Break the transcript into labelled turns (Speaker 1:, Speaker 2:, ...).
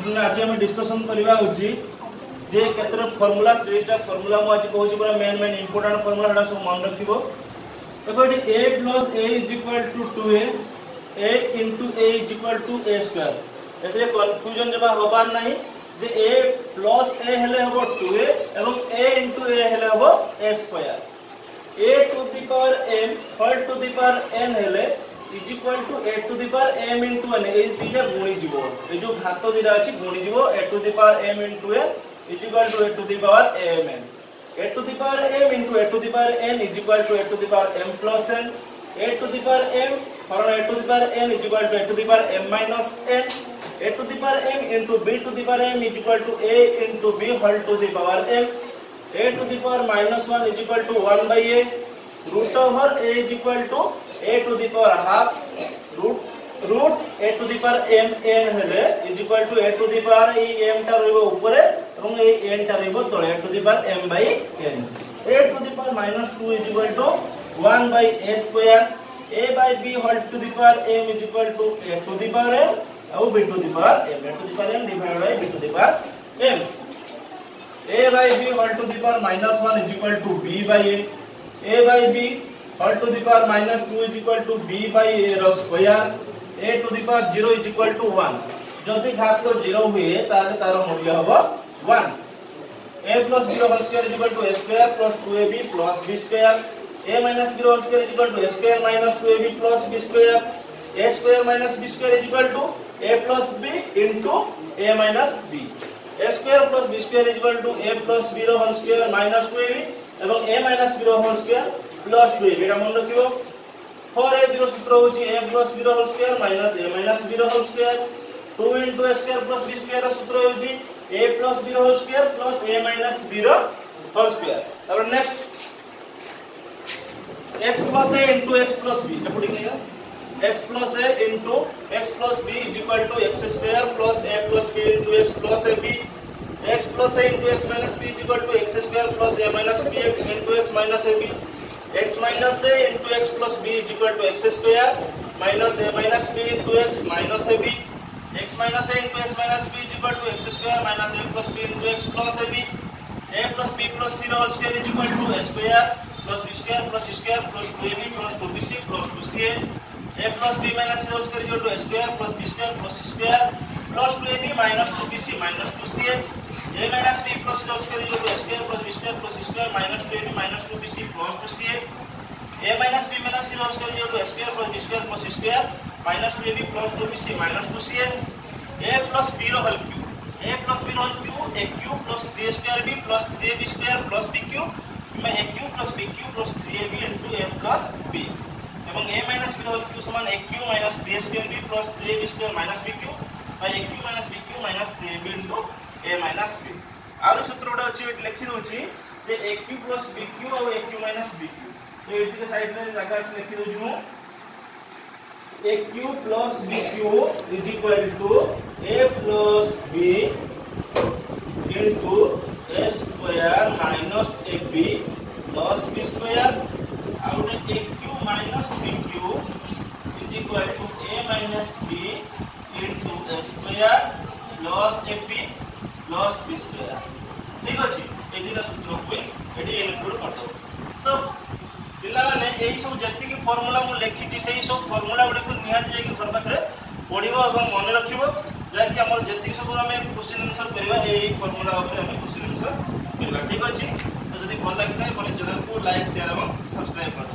Speaker 1: student आज करबा होची जे केतर फार्मूला 30 टा फार्मूला मु आज कहूची पूरा मेन मेन इंपोर्टेंट फार्मूला सब मन रखिबो देखो एटी a a is equal to 2a a into a is equal to a square एतरे कंफ्यूजन जबा होबार नाही जे a plus a हेले हबो 2a एवं a into a हेले हबो a square a to the power m, whole to the power n हेले is equal to a to the power m into n এই দুইটা গুণি যাব এই যে ঘাত দুইটা আছে গুণি যাব a to the power m into n is equal to a to the power m a to the power m into a to the power n is equal to a to the power m plus n a to the power m হরণ a to the power n is equal to a to the power m minus n a to the power m into b to the power m is equal to a into b whole to the power m a to the power minus 1 is equal to 1 by a root over a is equal to a to the power half root root a to the power m n হেলে is equal to a to the power এই m টা রইব উপরে এবং এই n টা রইব তলে a to the power m by n a to the power minus 2 is equal to 1 by a square a by b whole to the power m is equal to a to the power m ଆଉ b to the power m a to the power m divided by b to the power m a by b whole to the power minus 1 is equal to b by a a by b whole to the power minus two is equal to b by a square a to the power zero is equal to one जदि घात को ज़ीरो हुए ताहले तार मूल्य हबो one a plus zero whole square is equal to a square plus two a b plus b square a minus zero whole square is equal to a square minus two a b plus b square a square minus b square is equal to a plus b into a minus b a square plus b square is equal to a plus b whole square minus two a b এবং a minus zero whole square plus two এটা মনে রাখব for A zero সূত্র হচ্ছে a plus zero whole square minus a minus zero whole square two into a square plus b square সূত্র হচ্ছে a plus zero whole square plus a minus zero whole square তারপর next x plus a into x plus b क्या पढ़ेंगे x plus a into x plus b is equal to x square plus a plus b into x plus a b x plus a into x minus b is equal to x square plus a minus b into x minus a b x minus a into x plus b is equal to x square minus a minus b into x minus a b x minus a into x minus b is equal to x square minus a plus b into x plus a b a plus b plus c whole square is equal to a square plus b square plus c square plus 2ab plus 2bc plus 2ca a plus b minus c whole square is equal to a square a minus b plus का उसके जो square plus b square plus square minus two a b minus two b c plus two c a a minus b minus c उसके जो square plus b square plus square minus two a b plus two b c minus two c a a plus b row whole cube a plus b row whole cube a cube plus three a square b plus three a b square plus b cube में a cube plus b cube plus three a b into a plus b एवं a minus b whole cube समान a cube minus three a square b plus three a b square minus b cube by a cube minus b cube minus three a b into a minus b are सूत्र गोटे अच्छे लिखी दूसरी जे a cube plus b cube आउ a cube minus b cube तो ये sad में जगह अच्छे लिखी दूसरी मुझे a cube plus b cube is equal to a plus b into a square minus a b plus b square आउ गोटे a cube minus b cube is equal to a minus b into a square plus a b plus b square ঠিক আছে, এই দুইটা সূত্র হুয়ে এটি include করদেব তো পিলামানে এই সব যেতিকি ফর্মুলা মু লেখিছি সেই সব ফর্মুলা গুড়ি নিহাতি যাই ঘর পাখে পড়ব এবং মনে রাখব যাকি আমার যেতিকি সব আমি কোশ্চিন আনসর করিবা এই ফর্মুলা উপরে আমি কোশ্চিন আনসর করিবা ঠিক আছে তো যদি ভালো লাগি তাহলে চ্যানেলকে লাইক শেয়ার এবং সাবস্ক্রাইব করতে